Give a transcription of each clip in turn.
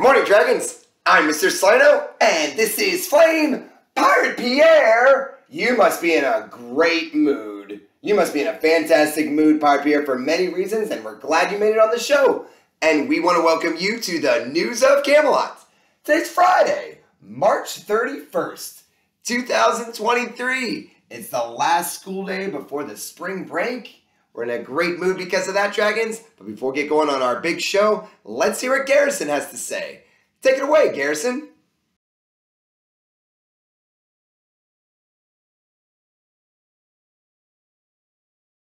Good morning, Dragons. I'm Mr. Salerno, and this is Flame Pirate Pierre. You must be in a great mood. You must be in a fantastic mood, Pirate Pierre, for many reasons, and we're glad you made it on the show. And we want to welcome you to the News of Camelot. Today's Friday, March 31st, 2023. It's the last school day before the spring break. We're in a great mood because of that, Dragons. But before we get going on our big show, let's hear what Garrison has to say. Take it away, Garrison.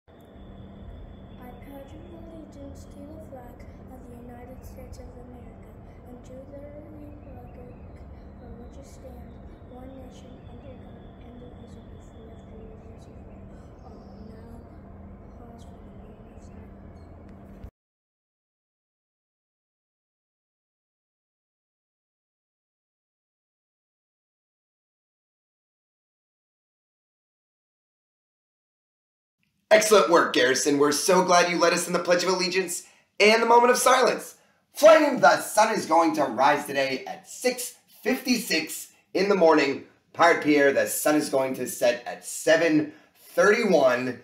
I pledge allegiance to the flag of the United States of America and to the republic which it stands, one nation under God, indivisible, Excellent work, Garrison. We're so glad you led us in the Pledge of Allegiance and the moment of silence. Flame, the sun is going to rise today at 6.56 in the morning. Pirate Pierre, the sun is going to set at 7.31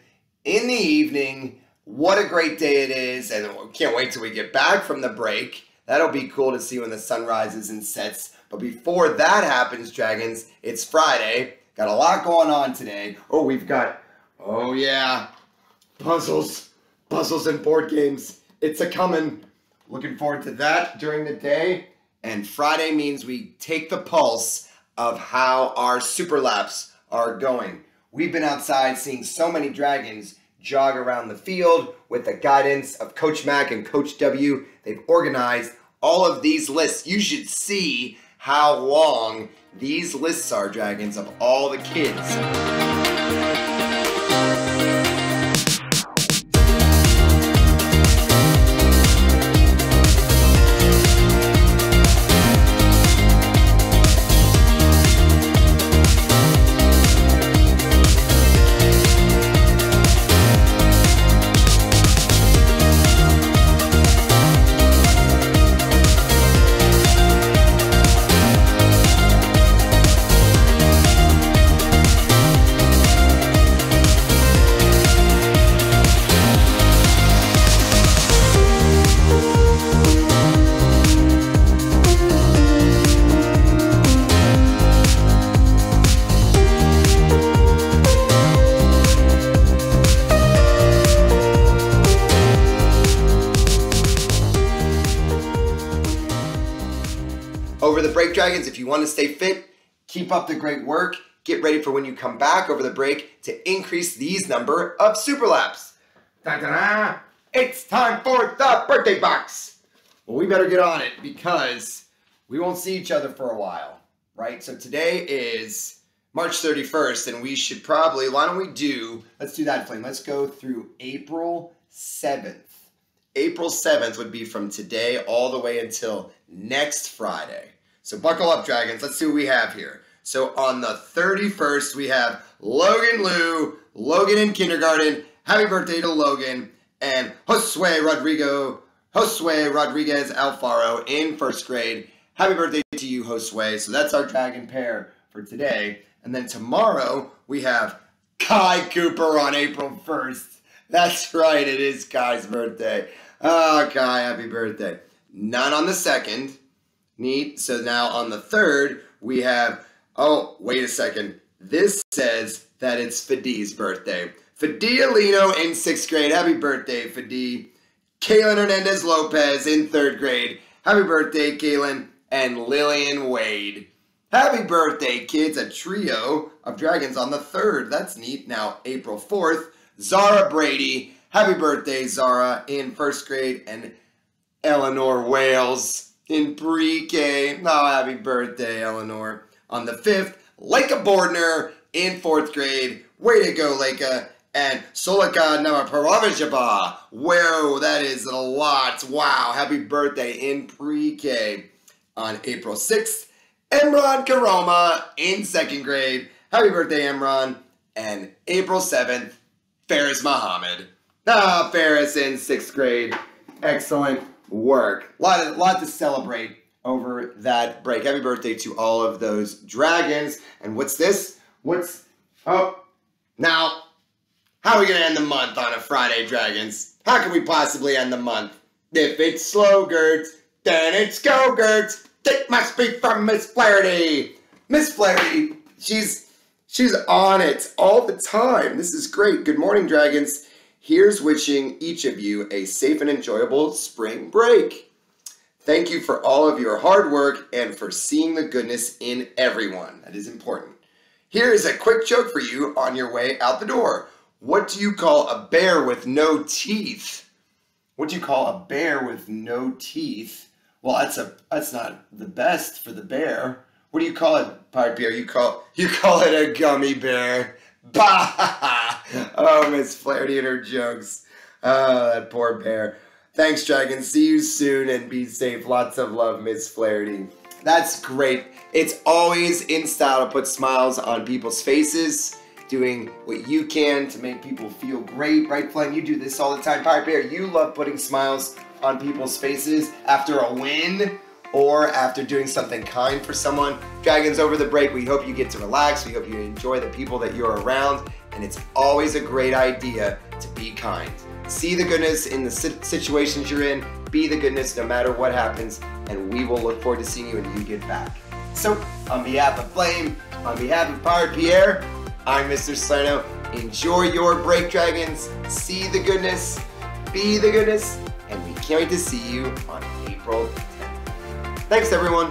in the evening. What a great day it is, and can't wait till we get back from the break. That'll be cool to see when the sun rises and sets. But before that happens, Dragons, it's Friday. Got a lot going on today. Oh, we've got, oh yeah, puzzles, puzzles and board games. It's a coming. Looking forward to that during the day. And Friday means we take the pulse of how our super laps are going. We've been outside seeing so many dragons jog around the field with the guidance of Coach Mac and Coach W. They've organized all of these lists. You should see how long these lists are, dragons, of all the kids. Break, Dragons. If you want to stay fit, keep up the great work. Get ready for when you come back over the break to increase these number of super laps. Da-da-da. It's time for the birthday box. Well, we better get on it because we won't see each other for a while, right? So today is March 31st, and we should probably, why don't we do, let's do that, Flame. Let's go through April 7th. April 7th would be from today all the way until next Friday. So buckle up, Dragons. Let's see what we have here. So on the 31st, we have Logan Lou, Logan in kindergarten. Happy birthday to Logan. And Josue Rodrigo, Josue Rodriguez Alfaro in first grade. Happy birthday to you, Josue. So that's our dragon pair for today. And then tomorrow, we have Kai Cooper on April 1st. That's right, it is Kai's birthday. Oh, Kai, happy birthday. None on the second. Neat. So now on the third, we have, oh, wait a second. This says that it's Fadi's birthday. Fadialino in sixth grade. Happy birthday, Fadi. Kaylin Hernandez Lopez in third grade. Happy birthday, Kaylin. And Lillian Wade. Happy birthday, kids. A trio of dragons on the third. That's neat. Now, April 4th, Zara Brady. Happy birthday, Zara, in first grade. And Eleanor Wales in pre-K. Oh, happy birthday, Eleanor. On the 5th, Leica Bordner in fourth grade. Way to go, Leica. And Solika Namaparavajaba. Whoa, that is a lot. Wow, happy birthday in pre-K. On April 6th, Emron Karoma in second grade. Happy birthday, Emron. And April 7th, Ferris Muhammad. Ah, Ferris in sixth grade. Excellent work. Lot, of, lot to celebrate over that break. Happy birthday to all of those dragons. And what's this? What's oh now? How are we gonna end the month on a Friday, dragons? How can we possibly end the month? If it's slow Slogurts, then it's Go-Gurts. It must be from Miss Flaherty. Miss Flaherty, she's she's on it all the time. This is great. Good morning, dragons. Here's wishing each of you a safe and enjoyable spring break. Thank you for all of your hard work and for seeing the goodness in everyone. That is important. Here is a quick joke for you on your way out the door. What do you call a bear with no teeth? What do you call a bear with no teeth? Well, that's a that's not the best for the bear. What do you call it, Pirate Bear? You call you call it a gummy bear. Bah! Oh, Miss Flaherty and her jokes. Oh, that poor bear. Thanks, Dragon. See you soon and be safe. Lots of love, Miss Flaherty. That's great. It's always in style to put smiles on people's faces, doing what you can to make people feel great. Right, Flame? You do this all the time. Pirate Bear, you love putting smiles on people's faces after a win or after doing something kind for someone. Dragons, over the break, we hope you get to relax. We hope you enjoy the people that you're around. And it's always a great idea to be kind. See the goodness in the situations you're in. Be the goodness no matter what happens. And we will look forward to seeing you when you get back. So, on behalf of Flame, on behalf of Pirate Pierre, I'm Mr. Salerno. Enjoy your break, Dragons. See the goodness, be the goodness, and we can't wait to see you on April 10th. Thanks, everyone.